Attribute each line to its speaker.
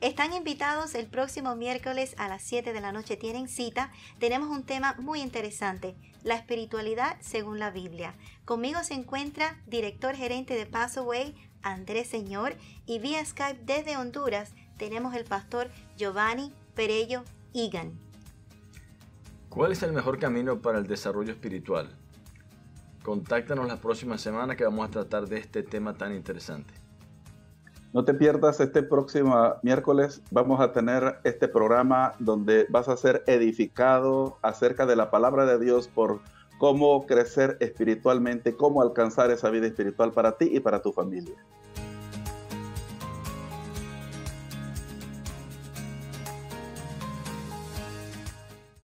Speaker 1: Están invitados el próximo miércoles a las 7 de la noche. Tienen cita. Tenemos un tema muy interesante, la espiritualidad según la Biblia. Conmigo se encuentra director gerente de Passaway, Andrés Señor, y vía Skype desde Honduras tenemos el pastor Giovanni Perello Igan.
Speaker 2: ¿Cuál es el mejor camino para el desarrollo espiritual? Contáctanos la próxima semana que vamos a tratar de este tema tan interesante.
Speaker 3: No te pierdas este próximo miércoles. Vamos a tener este programa donde vas a ser edificado acerca de la palabra de Dios por cómo crecer espiritualmente, cómo alcanzar esa vida espiritual para ti y para tu familia.